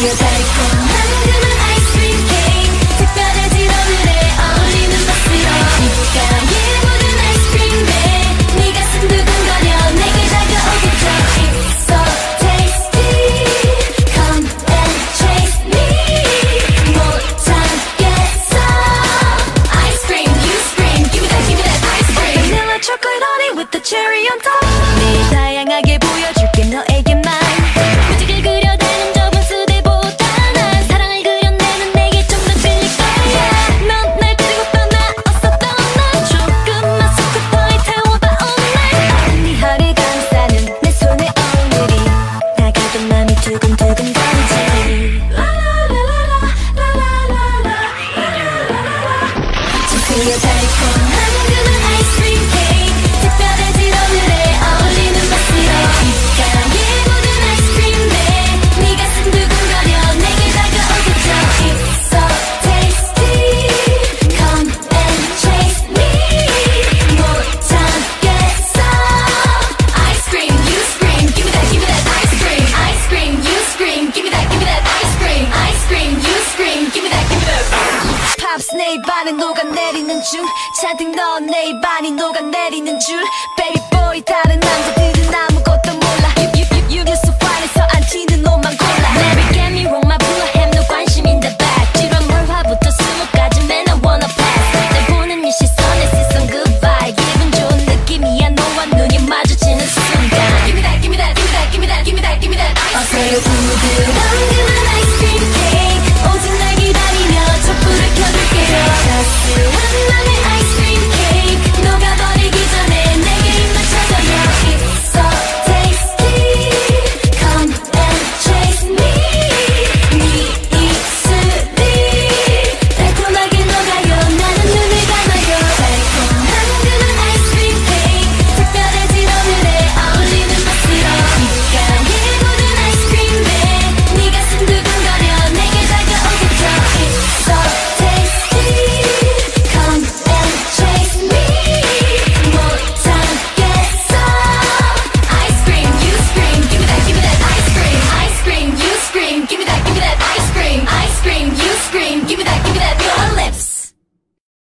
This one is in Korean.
Yeah. 값내 입안에 녹아내리는 중 잔뜩 넣은 내 입안이 녹아내리는 줄. Baby